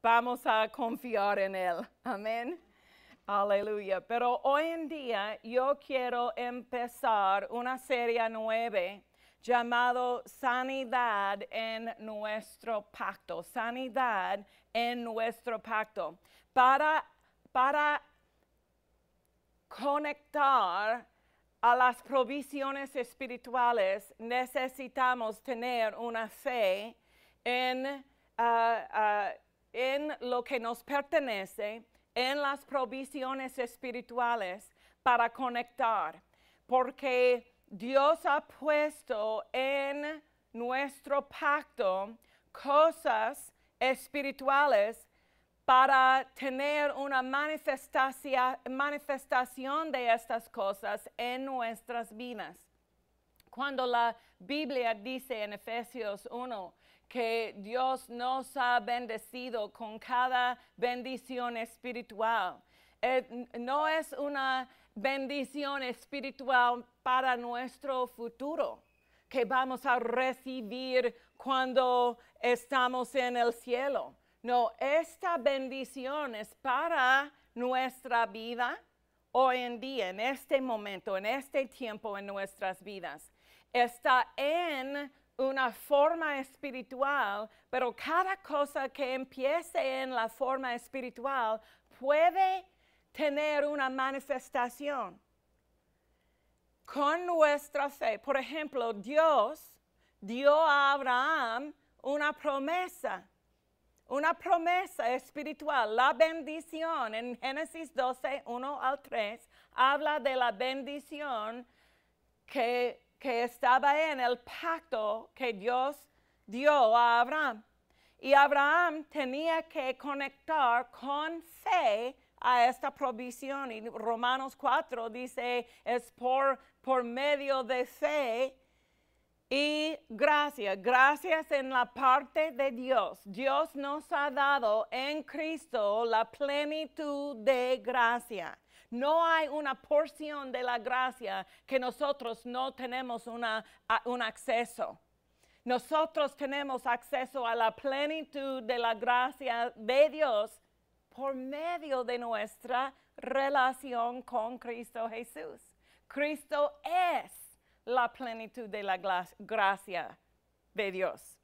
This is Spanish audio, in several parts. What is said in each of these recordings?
vamos a confiar en Él. Amén. Aleluya. Pero hoy en día yo quiero empezar una serie nueva llamado Sanidad en nuestro pacto. Sanidad en nuestro pacto. Para, para conectar a las provisiones espirituales necesitamos tener una fe en, en lo que nos pertenece, en las provisiones espirituales para conectar, porque Dios ha puesto en nuestro pacto cosas espirituales para tener una manifestación de estas cosas en nuestras vidas. Cuando la Biblia dice en Efesios 1 que Dios nos ha bendecido con cada bendición espiritual, eh, no es una bendición espiritual para nuestro futuro que vamos a recibir cuando estamos en el cielo no, esta bendición es para nuestra vida hoy en día, en este momento, en este tiempo en nuestras vidas. Está en una forma espiritual, pero cada cosa que empiece en la forma espiritual puede tener una manifestación con nuestra fe. Por ejemplo, Dios dio a Abraham una promesa una promesa espiritual. La bendición en Génesis 12, 1 al 3, habla de la bendición que, estaba en el pacto que Dios dio a Abraham. Y Abraham tenía que conectar con fe a esta provisión. Y Romanos 4 dice, es por, por medio de fe y gracias, gracias en la parte de Dios. Dios nos ha dado en Cristo la plenitud de gracia. No hay una porción de la gracia que nosotros no tenemos un acceso. Nosotros tenemos acceso a la plenitud de la gracia de Dios por medio de nuestra relación con Cristo Jesús. Cristo es la plenitud de la gracia de Dios.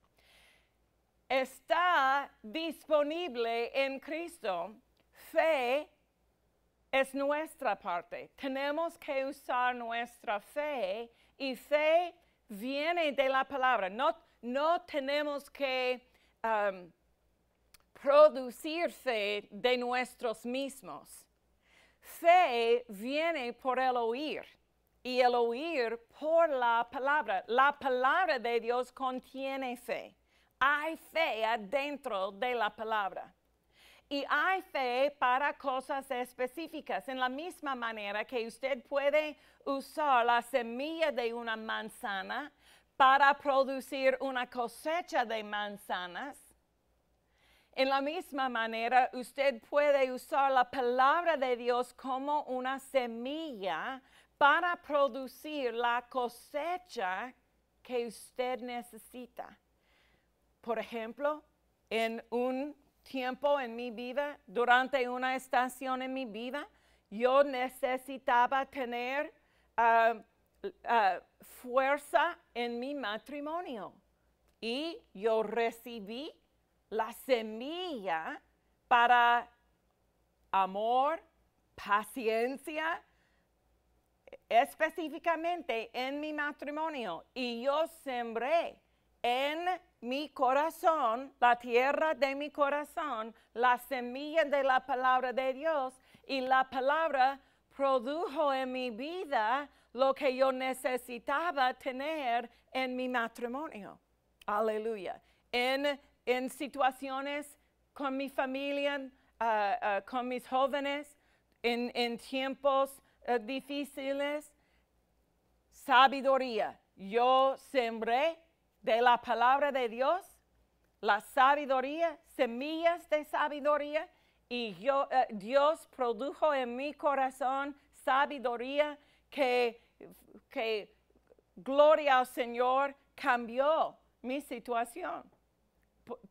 Está disponible en Cristo. Fe es nuestra parte. Tenemos que usar nuestra fe y fe viene de la palabra. No, no tenemos que um, producir fe de nuestros mismos. Fe viene por el oír y el oír por la palabra. La palabra de Dios contiene fe. Hay fe adentro de la palabra. Y hay fe para cosas específicas, en la misma manera que usted puede usar la semilla de una manzana para producir una cosecha de manzanas. En la misma manera, usted puede usar la palabra de Dios como una semilla para producir la cosecha que usted necesita. Por ejemplo, en un tiempo en mi vida, durante una estación en mi vida, yo necesitaba tener ah, ah, fuerza en mi matrimonio. Y yo recibí la semilla para amor, paciencia, específicamente en mi matrimonio y yo sembré en mi corazón, la tierra de mi corazón, la semilla de la palabra de Dios y la palabra produjo en mi vida lo que yo necesitaba tener en mi matrimonio. Aleluya. En, situaciones con mi familia, ah, con mis jóvenes, en, en tiempos eh, difíciles, sabiduría. Yo sembré de la palabra de Dios la sabiduría, semillas de sabiduría, y eh, Dios produjo en mi corazón sabiduría que, que, gloria al Señor, cambió mi situación.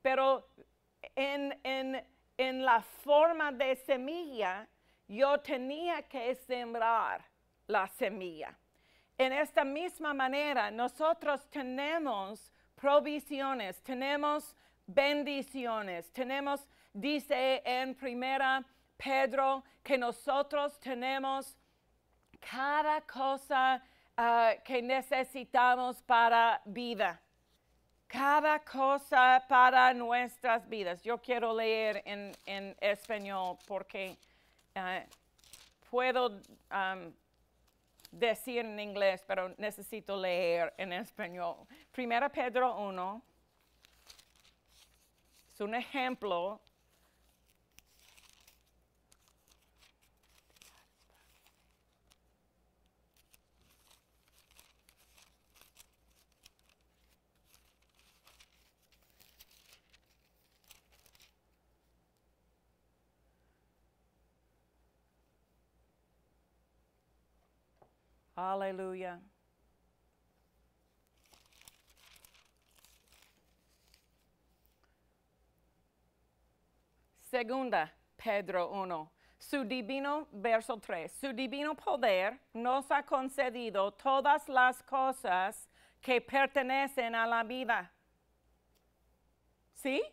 pero en, en- en la forma de semilla, yo tenía que sembrar la semilla. En esta misma manera, nosotros tenemos provisiones, tenemos bendiciones, tenemos, dice en primera Pedro, que nosotros tenemos cada cosa ah, que necesitamos para vida. Cada cosa para nuestras vidas. Yo quiero leer en, en español porque ah, puedo decir en inglés, pero necesito leer en español. Primera Pedro 1 es un ejemplo Aleluya. Segunda, Pedro 1. Su divino, verso 3, su divino poder nos ha concedido todas las cosas que pertenecen a la vida. ¿Sí?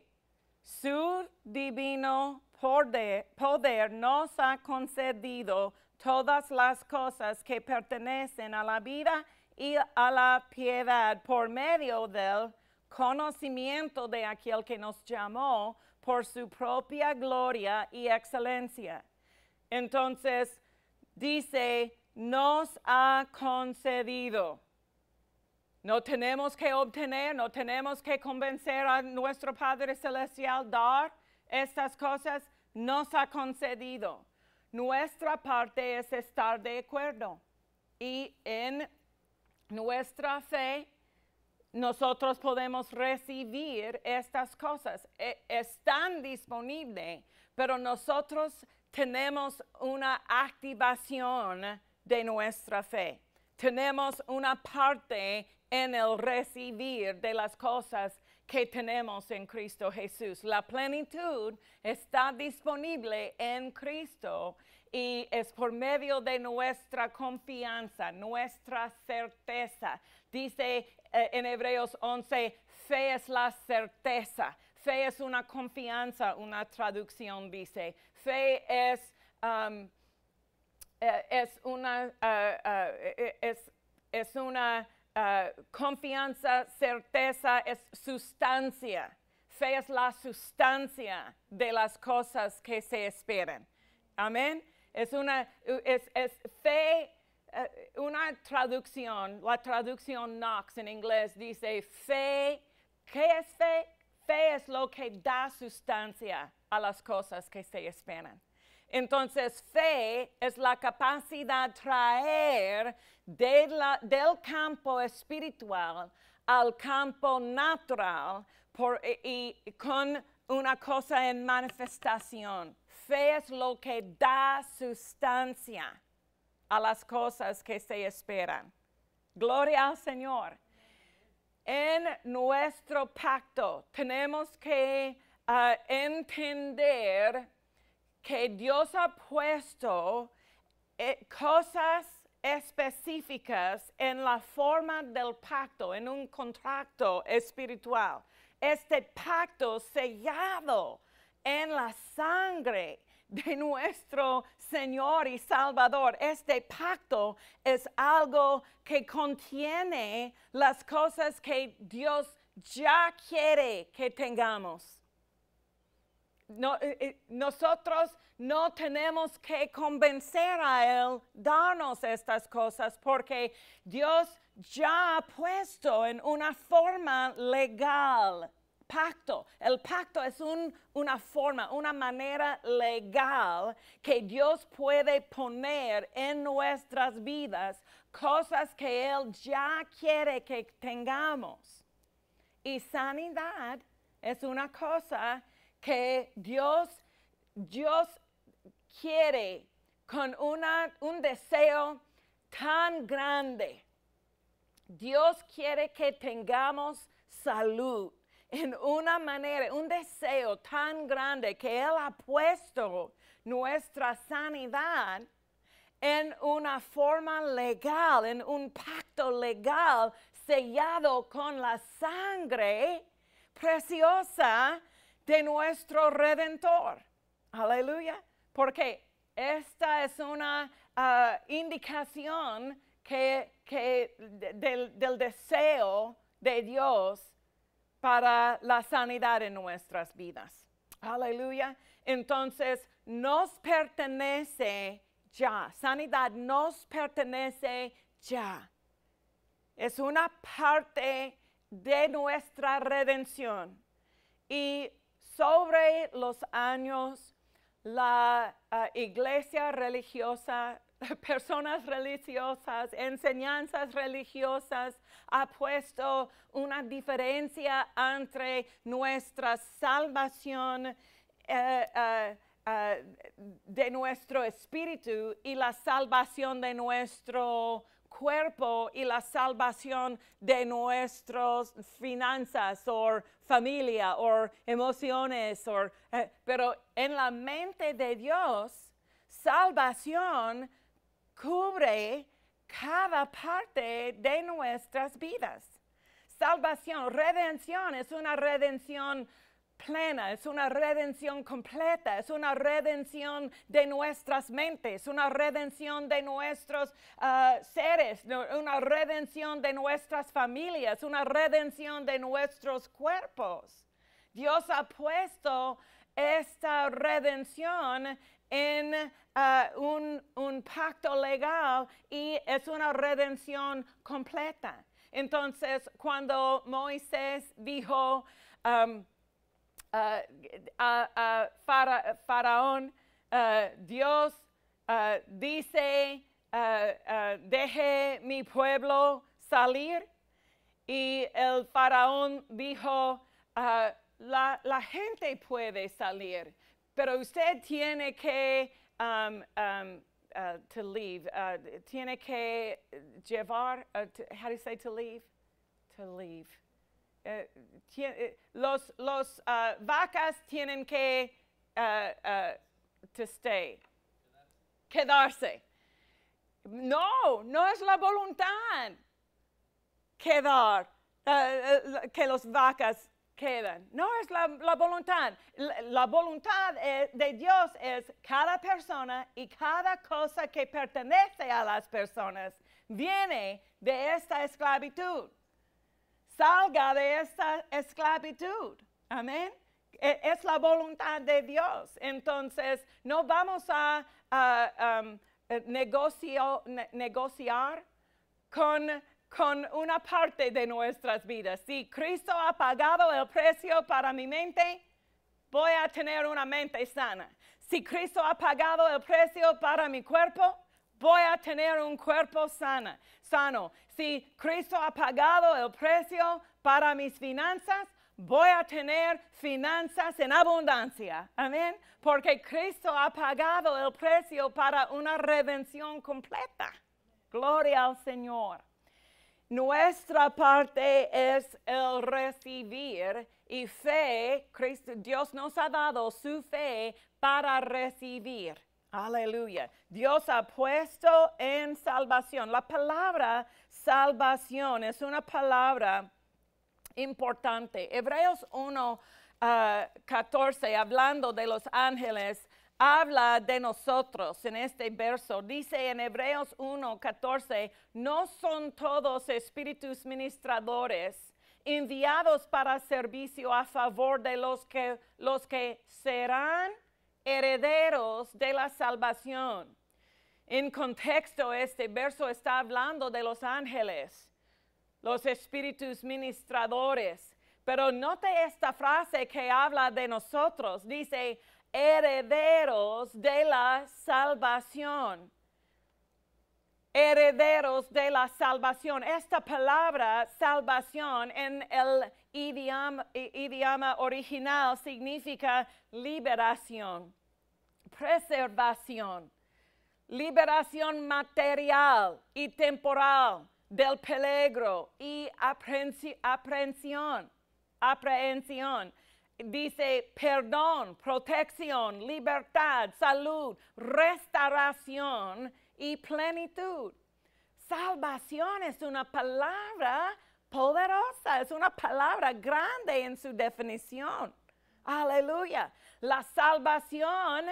Su divino poder, poder nos ha concedido todas las cosas que pertenecen a la vida y a la piedad por medio del conocimiento de aquel que nos llamó por su propia gloria y excelencia. Entonces, dice, nos ha concedido. No tenemos que obtener, no tenemos que convencer a nuestro Padre Celestial dar estas cosas, nos ha concedido. Nuestra parte es estar de acuerdo y en nuestra fe nosotros podemos recibir estas cosas. E- están disponibles, pero nosotros tenemos una activación de nuestra fe. Tenemos una parte en el recibir de las cosas que tenemos en Cristo Jesús. La plenitud está disponible en Cristo y es por medio de nuestra confianza, nuestra certeza. Dice eh, en Hebreos 11, fe es la certeza. Fe es una confianza, una traducción dice. Fe es, um, eh, es una, eh, es, es una ah, confianza, certeza, es sustancia. Fe es la sustancia de las cosas que se esperan. Amén. Es una, es, es fe, eh, una traducción, la traducción Knox en inglés dice fe, ¿qué es fe? Fe es lo que da sustancia a las cosas que se esperan. Entonces, fe es la capacidad traer de la- del campo espiritual al campo natural y con una cosa en manifestación. Fe es lo que da sustancia a las cosas que se esperan. Gloria al Señor. En nuestro pacto tenemos que ah, entender que Dios ha puesto eh, cosas específicas en la forma del pacto, en un contrato espiritual. Este pacto sellado en la sangre de nuestro Señor y Salvador. Este pacto es algo que contiene las cosas que Dios ya quiere que tengamos. Eh, eh, nosotros no tenemos que convencer a Él darnos estas cosas porque Dios ya ha puesto en una forma legal pacto. El pacto es un- una forma, una manera legal que Dios puede poner en nuestras vidas cosas que Él ya quiere que tengamos. Y sanidad es una cosa que Dios, Dios quiere con una, un deseo tan grande. Dios quiere que tengamos salud. en una manera, un deseo tan grande que Él ha puesto nuestra sanidad en una forma legal, en un pacto legal sellado con la sangre preciosa de nuestro Redentor. Aleluya. Porque esta es una ah, indicación que, del, del deseo de Dios para la sanidad en nuestras vidas. Aleluya. Entonces, nos pertenece ya. Sanidad nos pertenece ya. Es una parte de nuestra redención. Y sobre los años, la ah, iglesia religiosa, personas religiosas, enseñanzas religiosas, ha puesto una diferencia entre nuestra salvación eh, eh, eh, de nuestro espíritu y la salvación de nuestro cuerpo y la salvación de nuestras finanzas o familia o emociones. Eh, pero en la mente de Dios, salvación cubre cada parte de nuestras vidas. Salvación, redención es una redención plena, es una redención completa, es una redención de nuestras mentes, una redención de nuestros ah, seres, una redención de nuestras familias, una redención de nuestros cuerpos. Dios ha puesto esta redención en ah, un, pacto legal y es una redención completa. Entonces, cuando Moisés dijo, a, Faraón, Dios dice, deje mi pueblo salir. Y el faraón dijo, la, la, gente puede salir, pero usted tiene que um, um, uh, to leave, uh, tiene que llevar, uh, to, how do you say to leave? To leave. Eh, eh, los, los uh, vacas tienen que uh, to stay, quedarse. No, no es la voluntad quedar, que los vacas quedan. No es la, la voluntad. La, la voluntad de Dios es cada persona y cada cosa que pertenece a las personas viene de esta esclavitud salga de esta esclavitud. Amén. E, es la voluntad de Dios. Entonces, no vamos a, um, eh, negociar con, con una parte de nuestras vidas. Si Cristo ha pagado el precio para mi mente, voy a tener una mente sana. Si Cristo ha pagado el precio para mi cuerpo, voy a tener un cuerpo sana, sano. Si Cristo ha pagado el precio para mis finanzas, voy a tener finanzas en abundancia. Amén. Porque Cristo ha pagado el precio para una redención completa. Gloria al Señor. Nuestra parte es el recibir y fe. Cristo, Dios nos ha dado su fe para recibir. Aleluya. Dios ha puesto en salvación. La palabra salvación es una palabra importante. Hebreos 1, 14, ah, hablando de los ángeles, habla de nosotros en este verso. Dice en Hebreos 1, 14, no son todos espíritus ministradores enviados para servicio a favor de los que, los que serán herederos de la salvación. En contexto, este verso está hablando de los ángeles, los espíritus ministradores. Pero note esta frase que habla de nosotros. Dice, herederos de la salvación. Herederos de la salvación. Esta palabra salvación en el idioma, original significa liberación, preservación, liberación material y temporal del peligro y aprehensión. aprehensión. Dice perdón, protección, libertad, salud, restauración y plenitud. Salvación es una palabra poderosa, es una palabra grande en su definición. Aleluya. La salvación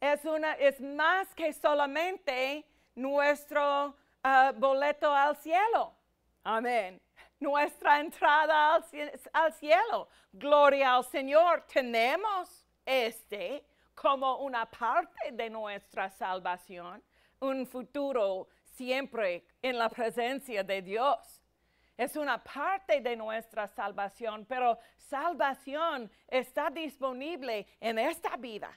es, una, es más que solamente nuestro ah, boleto al cielo. Amén. Nuestra entrada al, al cielo. Gloria al Señor. Tenemos este como una parte de nuestra salvación, un futuro siempre en la presencia de Dios. Es una parte de nuestra salvación, pero salvación está disponible en esta vida.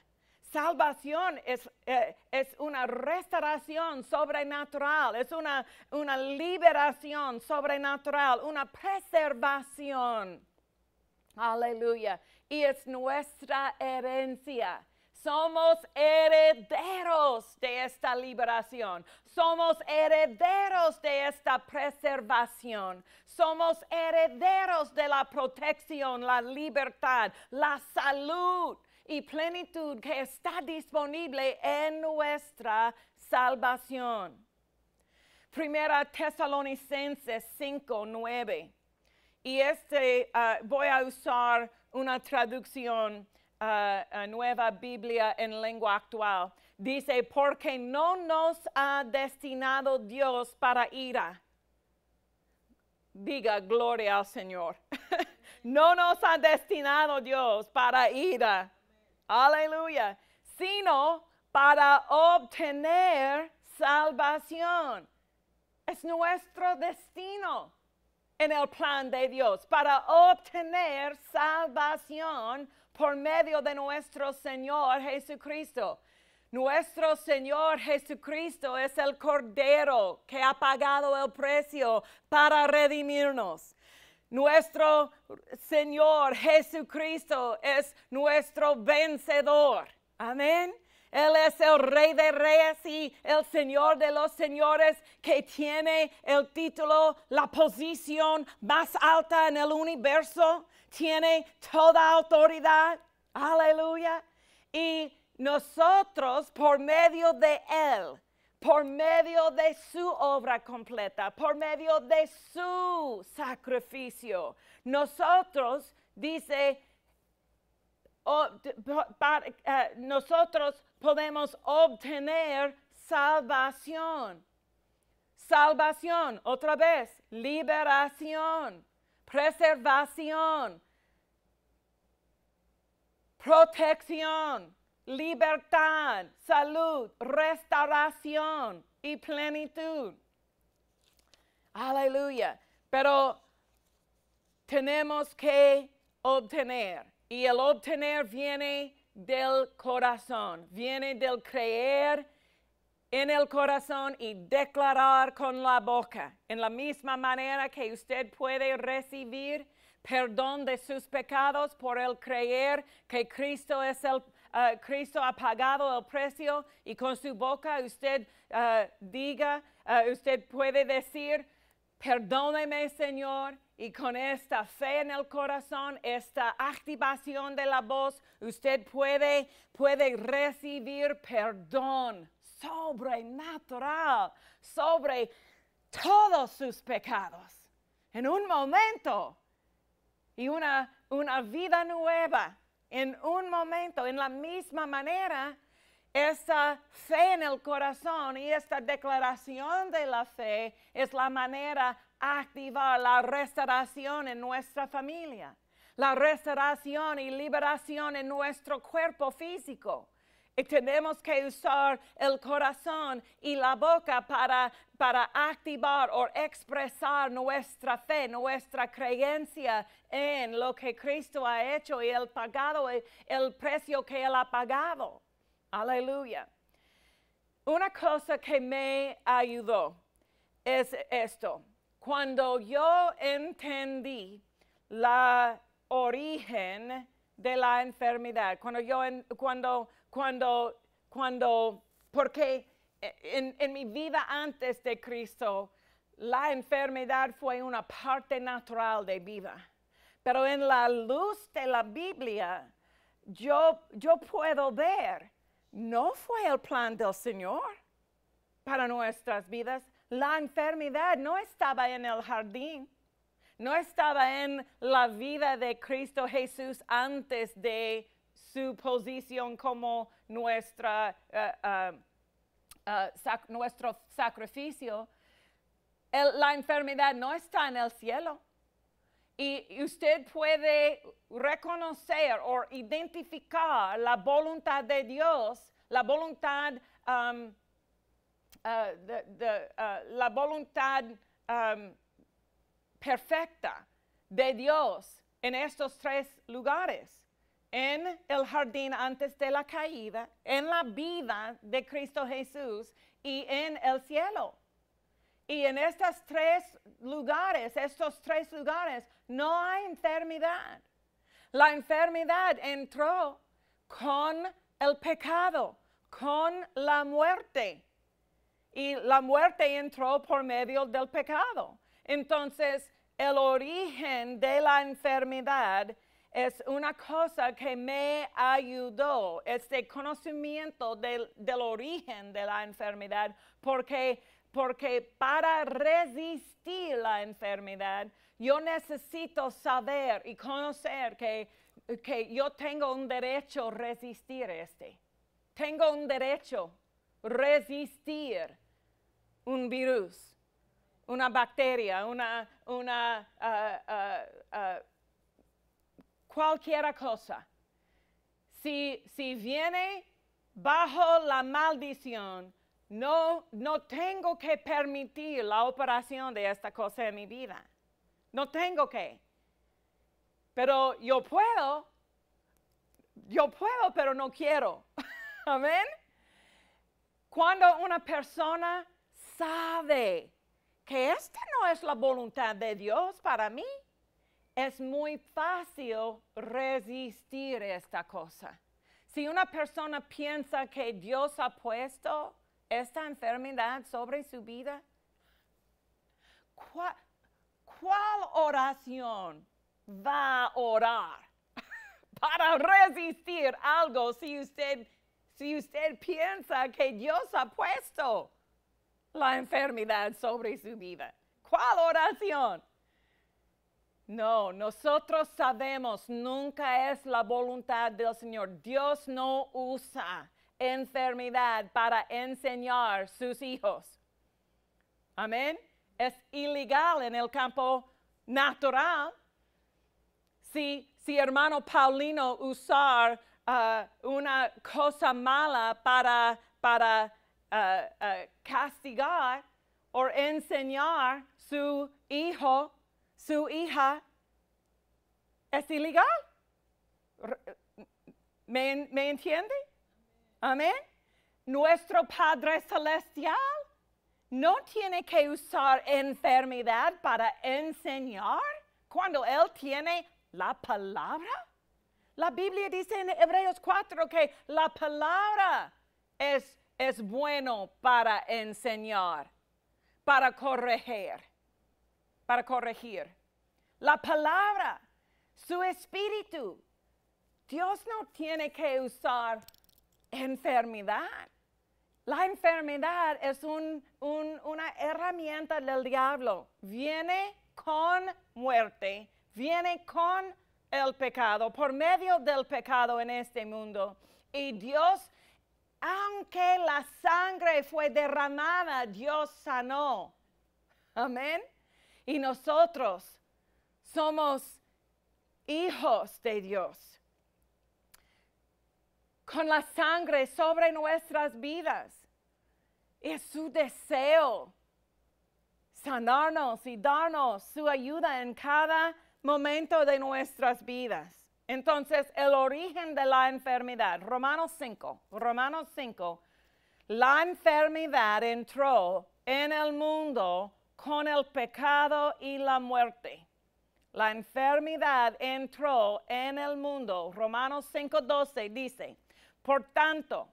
Salvación es, eh, es una restauración sobrenatural, es una, una liberación sobrenatural, una preservación. Aleluya. Y es nuestra herencia. Somos herederos de esta liberación. Somos herederos de esta preservación. Somos herederos de la protección, la libertad, la salud y plenitud que está disponible en nuestra salvación. Primera Tesalonicenses 5, 9. Y este ah, voy a usar una traducción nueva Biblia en lengua actual. Dice, porque no nos ha destinado Dios para ira. Diga gloria al Señor. no nos ha destinado Dios para ira. Aleluya. Sino para obtener salvación. Es nuestro destino en el plan de Dios, para obtener salvación por medio de nuestro Señor Jesucristo. Nuestro Señor Jesucristo es el Cordero que ha pagado el precio para redimirnos. Nuestro Señor Jesucristo es nuestro vencedor. Amén. Él es el rey de reyes y el señor de los señores que tiene el título, la posición más alta en el universo tiene toda autoridad. Aleluya. Y nosotros, por medio de Él, por medio de su obra completa, por medio de su sacrificio, nosotros, dice, eh, nosotros podemos obtener salvación. Salvación, otra vez, liberación preservación, protección, libertad, salud, restauración y plenitud. Aleluya. Pero tenemos que obtener. Y el obtener viene del corazón, viene del creer en el corazón y declarar con la boca. En la misma manera que usted puede recibir perdón de sus pecados por el creer que Cristo es el uh, Cristo ha pagado el precio y con su boca usted uh, diga, uh, usted puede decir, perdóneme Señor, y con esta fe en el corazón, esta activación de la voz, usted puede, puede recibir perdón sobrenatural sobre todos sus pecados en un momento y una, una vida nueva en un momento, en la misma manera, esta fe en el corazón y esta declaración de la fe es la manera activar la restauración en nuestra familia, la restauración y liberación en nuestro cuerpo físico. Y tenemos que usar el corazón y la boca para, para activar o expresar nuestra fe, nuestra creencia en lo que Cristo ha hecho y el pagado, el, el precio que Él ha pagado. Aleluya. Una cosa que me ayudó es esto. Cuando yo entendí la origen de la enfermedad, cuando yo, cuando cuando, cuando, porque en, en mi vida antes de Cristo, la enfermedad fue una parte natural de vida. Pero en la luz de la Biblia, yo, yo puedo ver, no fue el plan del Señor para nuestras vidas. La enfermedad no estaba en el jardín, no estaba en la vida de Cristo Jesús antes de su posición como nuestra, eh, eh, nuestro sacrificio. la enfermedad no está en el cielo. Y usted puede reconocer o identificar la voluntad de Dios, la voluntad, um, uh, uh, la voluntad um, perfecta de Dios en estos tres lugares. En el jardín antes de la caída, en la vida de Cristo Jesús y en el cielo. Y en estos tres lugares, estos tres lugares, no hay enfermedad. La enfermedad entró con el pecado, con la muerte. Y la muerte entró por medio del pecado. Entonces, el origen de la enfermedad es una cosa que me ayudó, este conocimiento del, del origen de la enfermedad, porque porque para resistir la enfermedad, yo necesito saber y conocer que, yo tengo un derecho a resistir este. Tengo un derecho a resistir un virus, una bacteria, una, una uh, uh, uh, cualquier cosa. Si, si viene bajo la maldición, no, no tengo que permitir la operación de esta cosa en mi vida. No tengo que. Pero yo puedo, yo puedo, pero no quiero. Amén. Cuando una persona sabe que esta no es la voluntad de Dios para mí, es muy fácil resistir esta cosa. Si una persona piensa que Dios ha puesto esta enfermedad sobre su vida? ¿Cuál, oración va a orar para resistir algo si usted, si usted piensa que Dios ha puesto la enfermedad sobre su vida? ¿Cuál oración? No, nosotros sabemos, nunca es la voluntad del Señor. Dios no usa enfermedad para enseñar sus hijos. Amén. Es ilegal en el campo natural. Si, si hermano Paulino usar uh, una cosa mala para, para uh, uh, castigar o enseñar su hijo, su hija, es ilegal. ¿Me, ¿me entiende? Amén. Nuestro Padre Celestial no tiene que usar enfermedad para enseñar cuando Él tiene la palabra. La Biblia dice en Hebreos 4 que la palabra es, es bueno para enseñar, para corregir, para corregir. La palabra, su espíritu. Dios no tiene que usar enfermedad. La enfermedad es una herramienta del diablo. Viene con muerte, viene con el pecado, por medio del pecado en este mundo. Y Dios, aunque la sangre fue derramada, Dios sanó. Amén. Y nosotros somos hijos de Dios con la sangre sobre nuestras vidas. Es su deseo sanarnos y darnos su ayuda en cada momento de nuestras vidas. Entonces, el origen de la enfermedad, Romanos 5, Romanos 5, la enfermedad entró en el mundo con el pecado y la muerte. La enfermedad entró en el mundo. Romanos 5:12 dice, por tanto,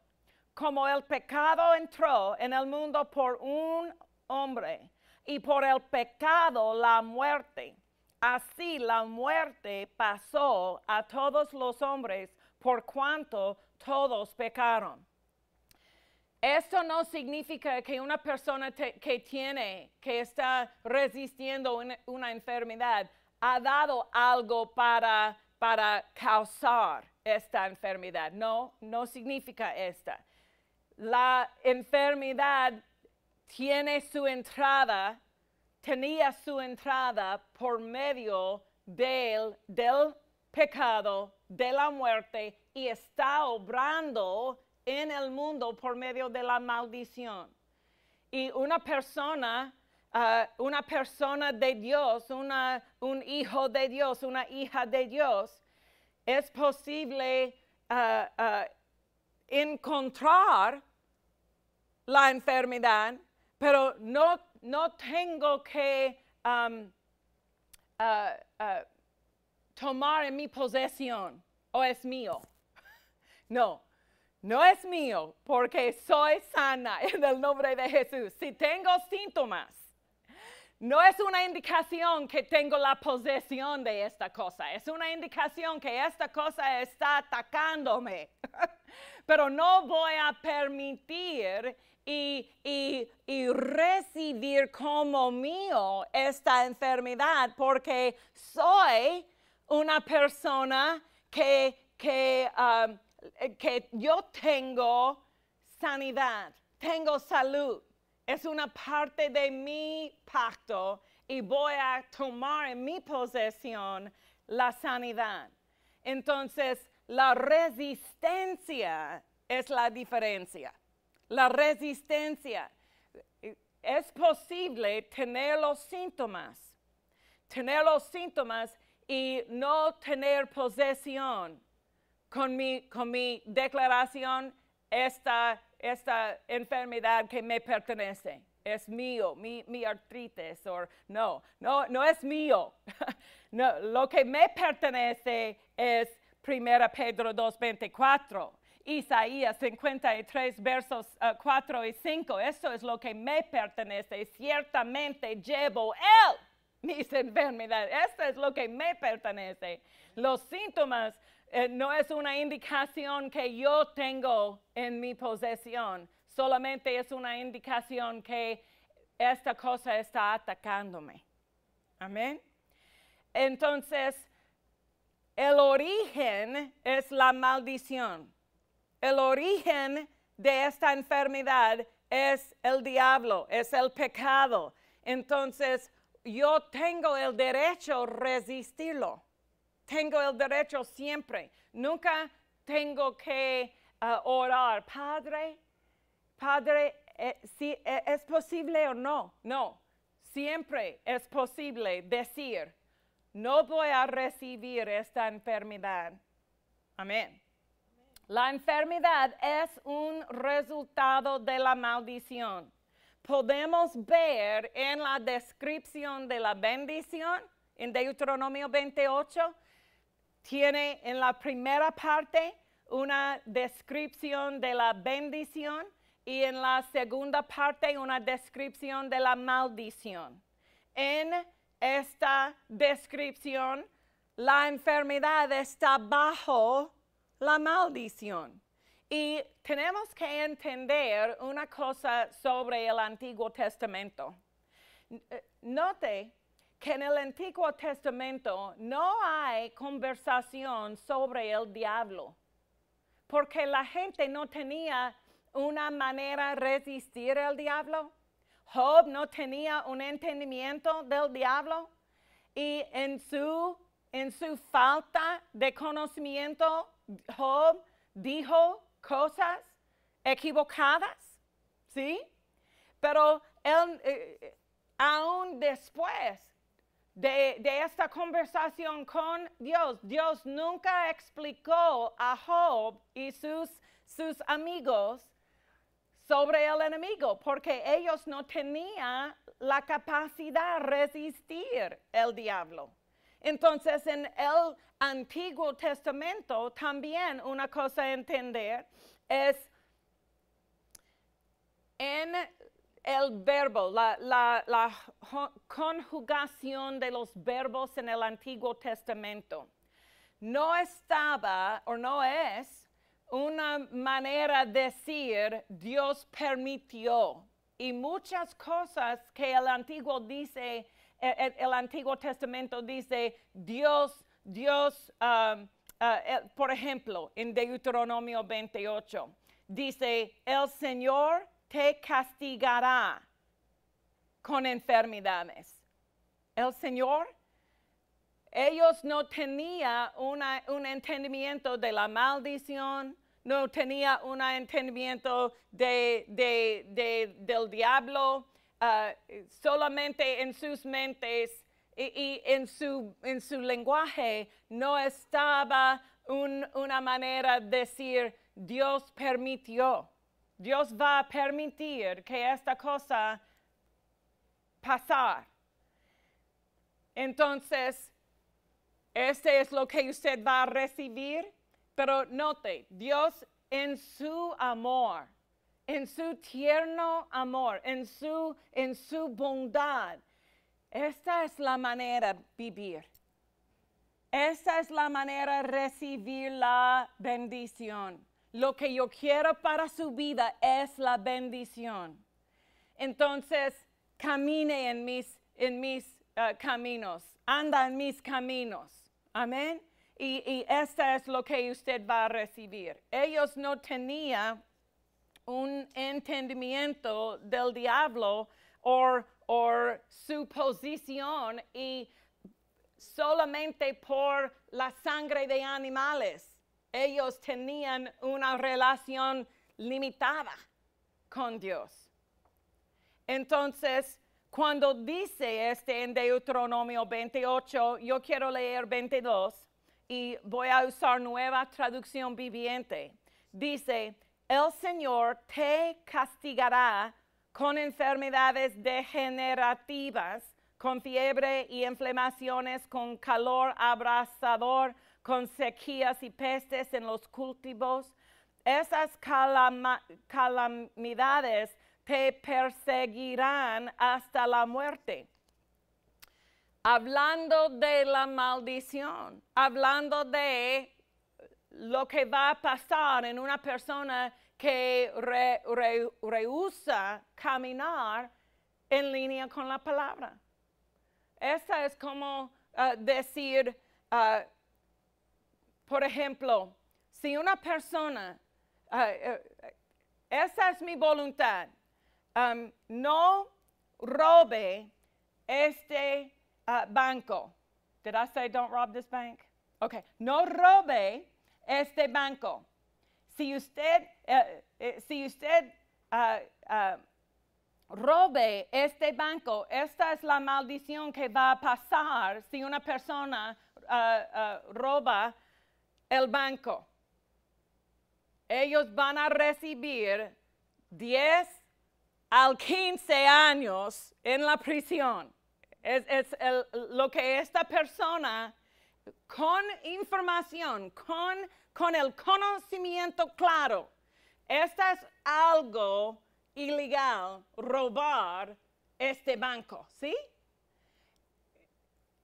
como el pecado entró en el mundo por un hombre y por el pecado la muerte, así la muerte pasó a todos los hombres por cuanto todos pecaron. Esto no significa que una persona que tiene, que está resistiendo una, enfermedad, ha dado algo para, para causar esta enfermedad. No, no significa esta. La enfermedad tiene su entrada, tenía su entrada por medio del, del pecado, de la muerte y está obrando en el mundo por medio de la maldición. Y una persona, ah, una persona de Dios, una, un hijo de Dios, una hija de Dios, es posible ah, ah, encontrar la enfermedad, pero no, no tengo que um, tomar en mi posesión o es mío. No, no es mío porque soy sana en el nombre de Jesús. Si tengo síntomas, no es una indicación que tengo la posesión de esta cosa, es una indicación que esta cosa está atacándome. Pero no voy a permitir y, y, recibir como mío esta enfermedad porque soy una persona que, que um, que yo tengo sanidad, tengo salud. Es una parte de mi pacto y voy a tomar en mi posesión la sanidad. Entonces, la resistencia es la diferencia. La resistencia. Es posible tener los síntomas, tener los síntomas y no tener posesión con mi, con mi declaración, esta, esta enfermedad que me pertenece es mío, mi, mi artritis, o no, no, no es mío. no, lo que me pertenece es 1 Pedro 2.24, Isaías 53 versos 4 uh, y 5. Esto es lo que me pertenece. Ciertamente llevo él mis enfermedades. Esto es lo que me pertenece. Los síntomas eh, no es una indicación que yo tengo en mi posesión, solamente es una indicación que esta cosa está atacándome. Amén. Entonces, el origen es la maldición. El origen de esta enfermedad es el diablo, es el pecado. Entonces, yo tengo el derecho a resistirlo tengo el derecho siempre. Nunca tengo que uh, orar, Padre, Padre, eh, si eh, es posible o no. No, siempre es posible decir, no voy a recibir esta enfermedad. Amén. La enfermedad es un resultado de la maldición. Podemos ver en la descripción de la bendición, en Deuteronomio 28, tiene en la primera parte una descripción de la bendición y en la segunda parte una descripción de la maldición. En esta descripción, la enfermedad está bajo la maldición. Y tenemos que entender una cosa sobre el Antiguo Testamento. Eh, note que en el Antiguo Testamento no hay conversación sobre el diablo, porque la gente no tenía una manera de resistir al diablo. Job no tenía un entendimiento del diablo y en su, en su falta de conocimiento, Job dijo cosas equivocadas, ¿sí? Pero él, eh, aún después, de, esta conversación con Dios, Dios nunca explicó a Job y sus, sus amigos sobre el enemigo, porque ellos no tenían la capacidad de resistir el diablo. Entonces, en el Antiguo Testamento también una cosa a entender es en el verbo, la, conjugación de los verbos en el Antiguo Testamento. No estaba o no es una manera de decir Dios permitió. Y muchas cosas que el Antiguo dice, el, el- el Antiguo Testamento dice Dios, Dios, um, uh, por ejemplo, en Deuteronomio 28, dice, el Señor te castigará con enfermedades. El Señor, ellos no tenían un entendimiento de la maldición, no tenía un entendimiento de, de- de- del diablo, ah, solamente en sus mentes y, en, su, en su lenguaje no estaba un- una manera de decir Dios permitió. Dios va a permitir que esta cosa pasar. Entonces, este es lo que usted va a recibir, pero note, Dios en su amor, en su tierno amor, en su, en su bondad, esta es la manera de vivir. Esta es la manera de recibir la bendición. Lo que yo quiero para su vida es la bendición. Entonces, camine en mis, en mis uh, caminos, anda en mis caminos. Amén. Y, y esta es lo que usted va a recibir. Ellos no tenían un entendimiento del diablo o su posición y solamente por la sangre de animales. Ellos tenían una relación limitada con Dios. Entonces, cuando dice este en Deuteronomio 28, yo quiero leer 22 y voy a usar nueva traducción viviente. Dice, el Señor te castigará con enfermedades degenerativas, con fiebre y inflamaciones, con calor abrasador, con sequías y pestes en los cultivos. Esas calamidades te perseguirán hasta la muerte. Hablando de la maldición, hablando de lo que va a pasar en una persona que re- rehúsa caminar en línea con la palabra. Esa es como ah, decir, ah, por ejemplo, si una persona, ah, eh, esa es mi voluntad, no robe este ah, banco. Did I say don't rob this bank? Okay, no robe este banco. Si usted, eh, eh, si usted ah, robe este banco, esta es la maldición que va a pasar si una persona roba el banco. Ellos van a recibir 10 al 15 años en la prisión. Es, lo que esta persona con información, con, con el conocimiento claro, esta es algo ilegal, robar este banco, ¿sí?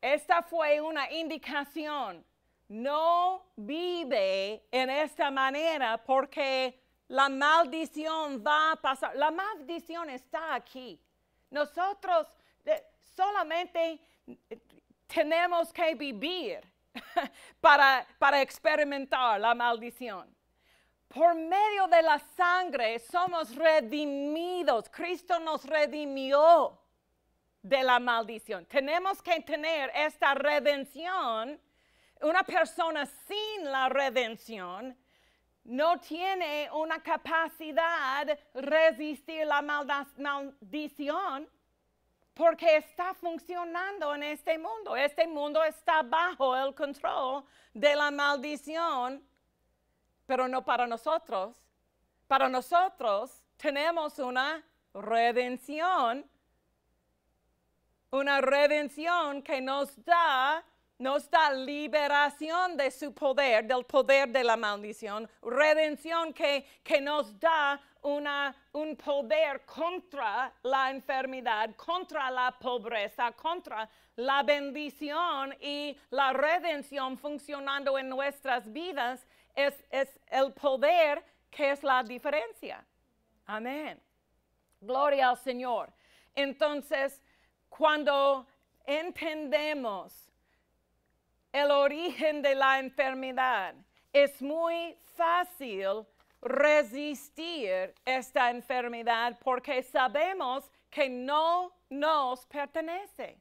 Esta fue una indicación. No vive en esta manera porque la maldición va a pasar. La maldición está aquí. Nosotros eh, solamente eh, tenemos que vivir para, para experimentar la maldición. Por medio de la sangre somos redimidos. Cristo nos redimió de la maldición. Tenemos que tener esta redención. Una persona sin la redención no tiene una capacidad resistir la maldición porque está funcionando en este mundo. Este mundo está bajo el control de la maldición, pero no para nosotros. Para nosotros tenemos una redención, una redención que nos da nos da liberación de su poder, del poder de la maldición, redención que, que nos da una, un poder contra la enfermedad, contra la pobreza, contra la bendición y la redención funcionando en nuestras vidas. Es, es el poder que es la diferencia. Amén. Gloria al Señor. Entonces, cuando entendemos el origen de la enfermedad. Es muy fácil resistir esta enfermedad porque sabemos que no nos pertenece.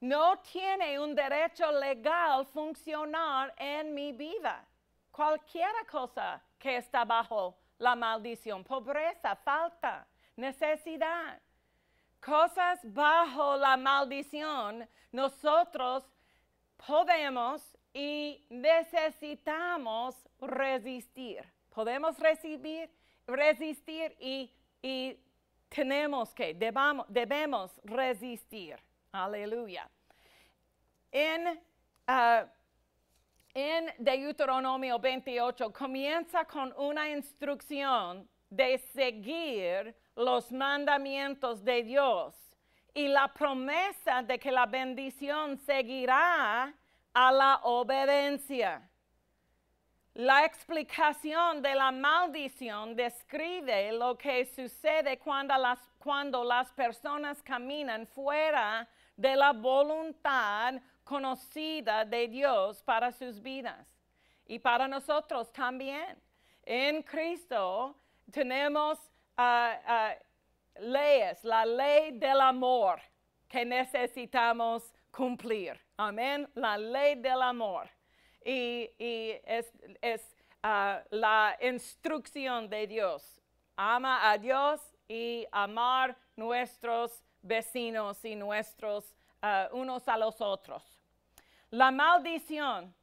No tiene un derecho legal funcionar en mi vida. Cualquier cosa que está bajo la maldición, pobreza, falta, necesidad, cosas bajo la maldición, nosotros podemos y necesitamos resistir. Podemos recibir, resistir y, tenemos que, debemos resistir. Aleluya. En, uh, en Deuteronomio 28 comienza con una instrucción de seguir los mandamientos de Dios y la promesa de que la bendición seguirá a la obediencia. La explicación de la maldición describe lo que sucede cuando las, cuando las personas caminan fuera de la voluntad conocida de Dios para sus vidas y para nosotros también. En Cristo tenemos uh, leyes, la ley del amor que necesitamos cumplir. Amén. La ley del amor. Y, es, ah, la instrucción de Dios. Ama a Dios y amar nuestros vecinos y nuestros ah, unos a los otros. La maldición.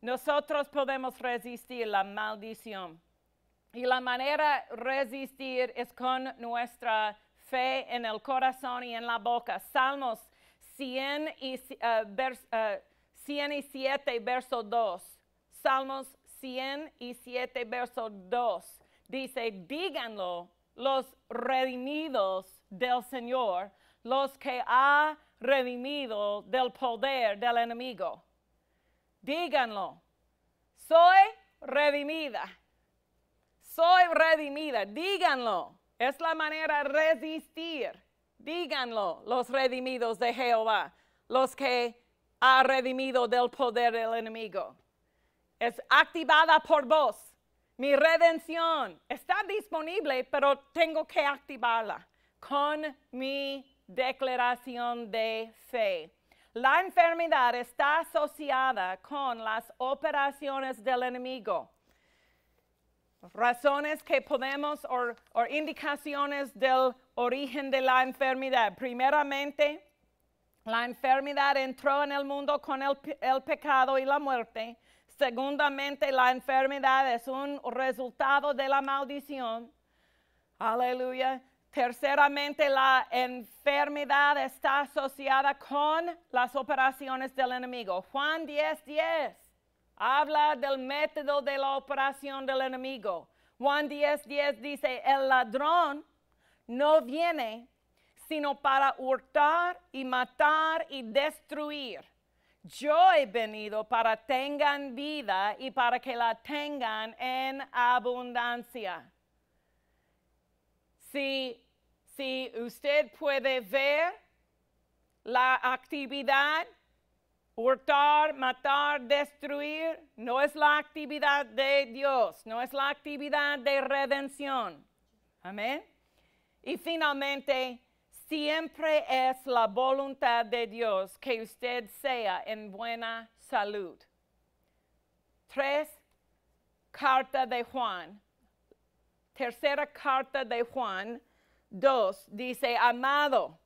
Nosotros podemos resistir la maldición. Y la manera de resistir es con nuestra fe en el corazón y en la boca. Salmos 100 y, uh, 107, verso 2. Salmos 107, verso 2. Dice, díganlo los redimidos del Señor, los que ha redimido del poder del enemigo. Díganlo, soy redimida soy redimida, díganlo. Es la manera de resistir. Díganlo los redimidos de Jehová, los que ha redimido del poder del enemigo. Es activada por vos. Mi redención está disponible, pero tengo que activarla con mi declaración de fe. La enfermedad está asociada con las operaciones del enemigo razones que podemos o, indicaciones del origen de la enfermedad. Primeramente, la enfermedad entró en el mundo con el, el, pecado y la muerte. Segundamente, la enfermedad es un resultado de la maldición. Aleluya. Terceramente, la enfermedad está asociada con las operaciones del enemigo. Juan 10, 10 habla del método de la operación del enemigo. Juan 10, 10 dice, el ladrón no viene sino para hurtar y matar y destruir. Yo he venido para tengan vida y para que la tengan en abundancia. Si, si usted puede ver la actividad Hurtar, matar, destruir no es la actividad de Dios, no es la actividad de redención. Amén. Y finalmente, siempre es la voluntad de Dios que usted sea en buena salud. Tres, carta de Juan. Tercera carta de Juan, dos, dice, amado,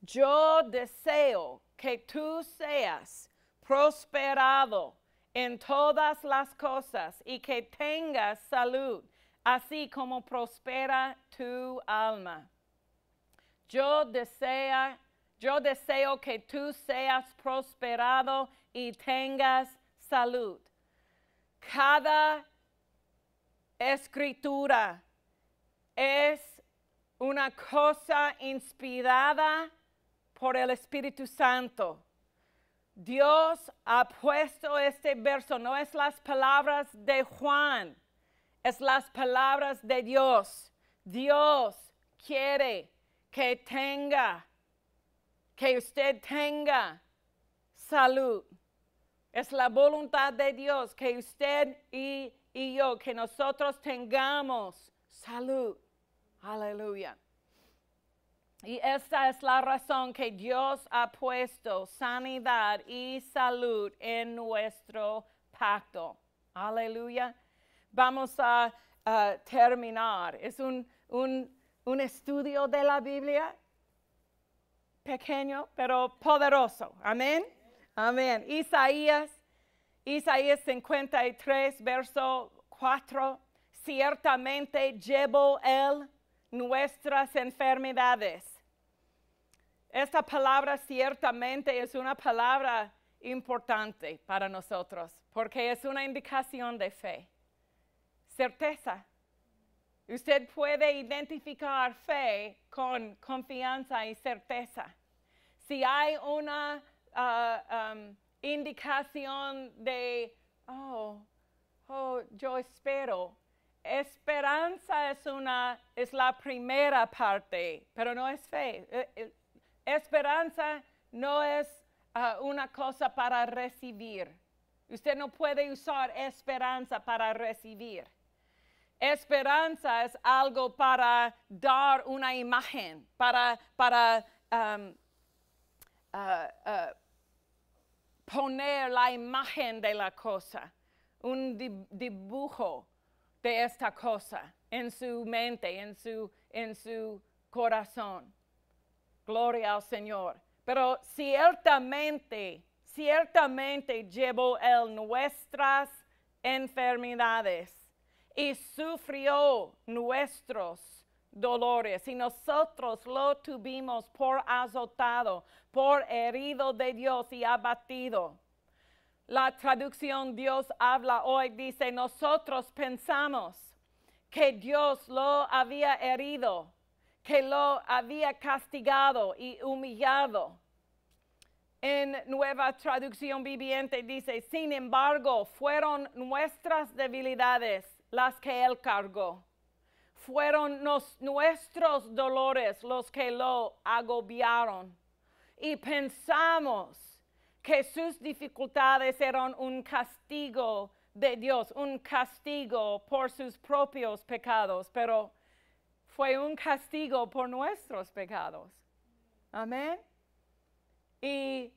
yo deseo que tú seas prosperado en todas las cosas y que tengas salud, así como prospera tu alma. Yo Yo deseo que tú seas prosperado y tengas salud. Cada escritura es una cosa inspirada por el Espíritu Santo. Dios ha puesto este verso, no es las palabras de Juan, es las palabras de Dios. Dios quiere que tenga, que usted tenga salud. Es la voluntad de Dios que usted y, yo, que nosotros tengamos salud. Aleluya. Y esta es la razón que Dios ha puesto sanidad y salud en nuestro pacto. Aleluya. Vamos a, terminar. Es un, un estudio de la Biblia pequeño, pero poderoso. Amén. Amén. Isaías, Isaías 53, verso 4. Ciertamente llevo él nuestras enfermedades. Esta palabra ciertamente es una palabra importante para nosotros porque es una indicación de fe. Certeza. Usted puede identificar fe con confianza y certeza. Si hay una um, indicación de, oh, oh, yo espero, Esperanza es una es la primera parte, pero no es fe. Esperanza no es ah, una cosa para recibir. Usted no puede usar esperanza para recibir. Esperanza es algo para dar una imagen, para, para ah, ah, poner la imagen de la cosa, un dibujo de esta cosa en su mente, en su, en su corazón. Gloria al Señor. Pero ciertamente, ciertamente llevó Él nuestras enfermedades y sufrió nuestros dolores y nosotros lo tuvimos por azotado, por herido de Dios y abatido. La traducción Dios habla hoy dice, nosotros pensamos que Dios lo había herido, que lo había castigado y humillado. En nueva traducción viviente dice, sin embargo, fueron nuestras debilidades las que Él cargó. Fueron nuestros dolores los que lo agobiaron. Y pensamos que sus dificultades eran un castigo de Dios, un castigo por sus propios pecados, pero fue un castigo por nuestros pecados. Amén. Y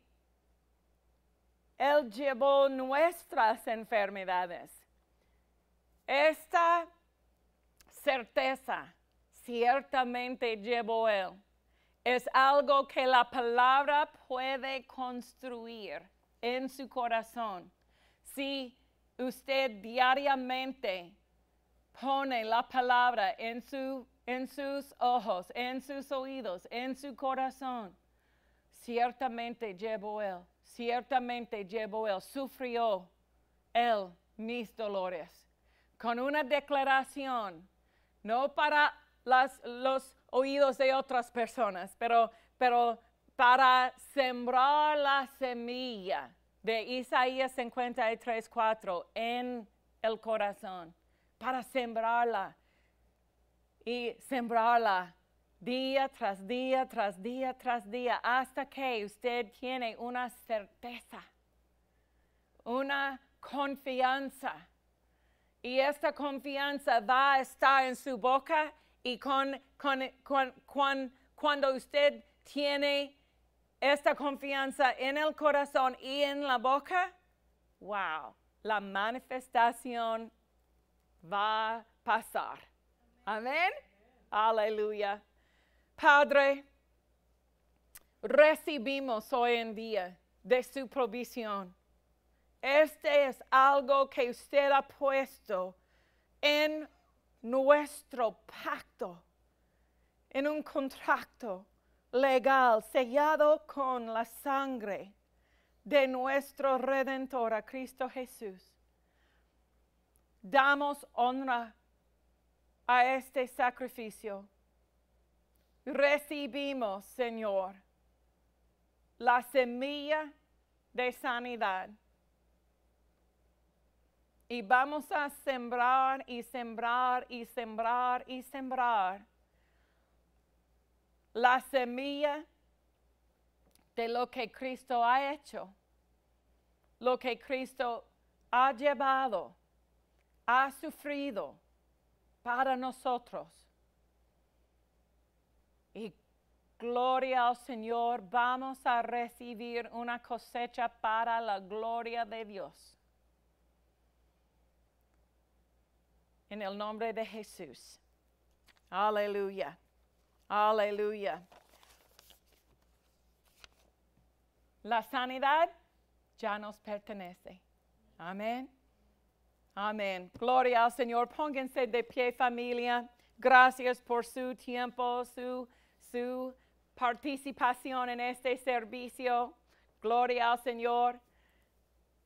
Él llevó nuestras enfermedades. Esta certeza ciertamente llevó Él es algo que la palabra puede construir en su corazón. Si usted diariamente pone la palabra en, su, en sus ojos, en sus oídos, en su corazón, ciertamente llevó él, ciertamente llevó él, sufrió él mis dolores. Con una declaración, no para los oídos de otras personas, pero, pero para sembrar la semilla de Isaías 53, 4 en el corazón, para sembrarla y sembrarla día tras día, tras día, tras día, hasta que usted tiene una certeza, una confianza. Y esta confianza va a estar en su boca y con, cuando usted tiene esta confianza en el corazón y en la boca, wow, la manifestación va a pasar. Amén. Aleluya. Padre, recibimos hoy en día de su provisión. Este es algo que usted ha puesto en nuestro pacto, en un contrato legal, sellado con la sangre de nuestro Redentor, a Cristo Jesús. Damos honra a este sacrificio. Recibimos, Señor, la semilla de sanidad. Y vamos a sembrar y sembrar y sembrar y sembrar la semilla de lo que Cristo ha hecho, lo que Cristo ha llevado, ha sufrido para nosotros. Y gloria al Señor, vamos a recibir una cosecha para la gloria de Dios. En el nombre de Jesús. Aleluya. Aleluya. La sanidad ya nos pertenece. Amén. Amén. Gloria al Señor. Pónganse de pie familia. Gracias por su tiempo, su, su participación en este servicio. Gloria al Señor.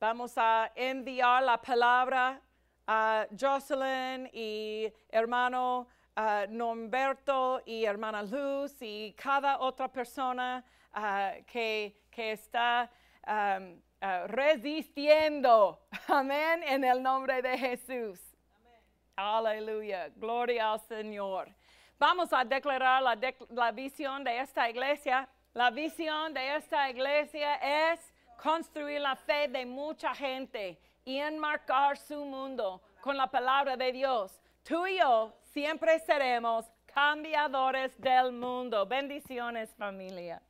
Vamos a enviar la palabra a Jocelyn y hermano uh, Norberto y hermana Luz y cada otra persona uh, que, que, está uh, resistiendo. Amén. En el nombre de Jesús. Aleluya. Gloria al Señor. Vamos a declarar la, de la visión de esta iglesia. La visión de esta iglesia es construir la fe de mucha gente y enmarcar su mundo con la palabra de Dios. Tú y yo siempre seremos cambiadores del mundo. Bendiciones familia.